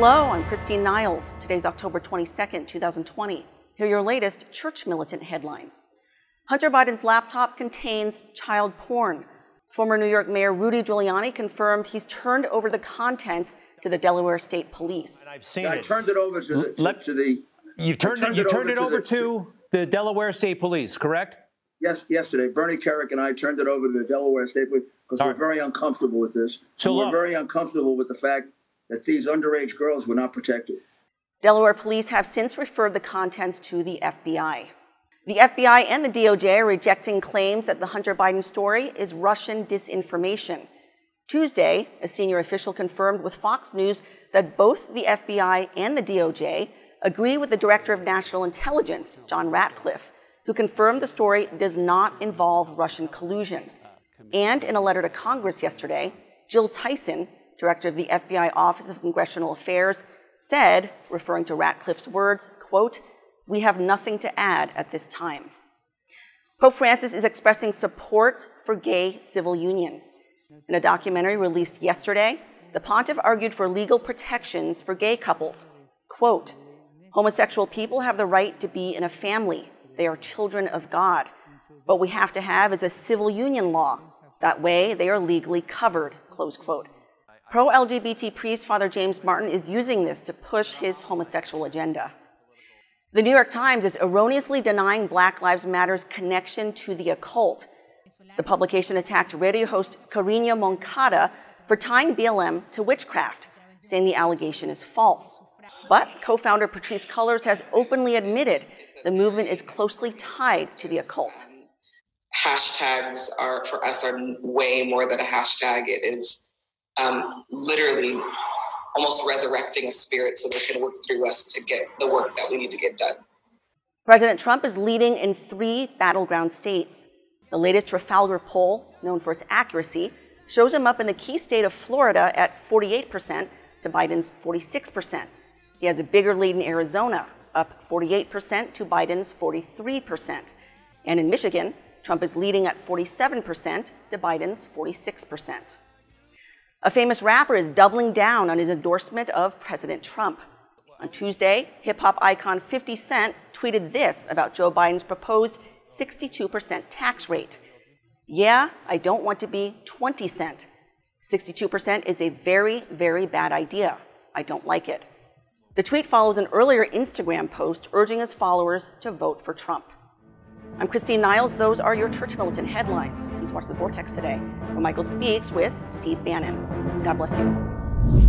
Hello, I'm Christine Niles. Today's October 22nd, 2020. Here are your latest church militant headlines. Hunter Biden's laptop contains child porn. Former New York Mayor Rudy Giuliani confirmed he's turned over the contents to the Delaware State Police. I've seen I it. turned it over to the, to, Let- to the You turned, turned it, you it turned over it to over the- to the Delaware State Police, correct? yes yesterday. Bernie Kerik and I turned it over to the Delaware State Police because we're right. very uncomfortable with this. So we're look- very uncomfortable with the fact that these underage girls were not protected. Delaware police have since referred the contents to the FBI. The FBI and the DOJ are rejecting claims that the Hunter Biden story is Russian disinformation. Tuesday, a senior official confirmed with Fox News that both the FBI and the DOJ agree with the Director of National Intelligence, John Ratcliffe, who confirmed the story does not involve Russian collusion. And in a letter to Congress yesterday, Jill Tyson, director of the FBI Office of Congressional Affairs, said, referring to Ratcliffe's words, quote, "We have nothing to add at this time." Pope Francis is expressing support for gay civil unions. In a documentary released yesterday, the pontiff argued for legal protections for gay couples. Quote, homosexual people have the right to be in a family. They are children of God. What we have to have is a civil union law. That way, they are legally covered, close quote. Pro LGBT priest Father James Martin is using this to push his homosexual agenda. The New York Times is erroneously denying Black Lives Matter's connection to the occult. The publication attacked radio host Carina Moncada for tying BLM to witchcraft, saying the allegation is false. But co founder Patrisse Cullors has openly admitted the movement is closely tied to the occult. hashtags are for us are way more than a hashtag. It is um, literally almost resurrecting a spirit so they can work through us to get the work that we need to get done. President Trump is leading in three battleground states. The latest Trafalgar poll, known for its accuracy, shows him up in the key state of Florida at 48% to Biden's 46%. He has a bigger lead in Arizona, up 48% to Biden's 43%. And in Michigan, Trump is leading at 47% to Biden's 46%. A famous rapper is doubling down on his endorsement of President Trump. On Tuesday, hip hop icon 50 Cent tweeted this about Joe Biden's proposed 62% tax rate. Yeah, I don't want to be 20 cent. 62% is a very, very bad idea. I don't like it. The tweet follows an earlier Instagram post urging his followers to vote for Trump. I'm Christine Niles. Those are your Church Militant headlines. Please watch The Vortex today, where Michael speaks with Steve Bannon. God bless you.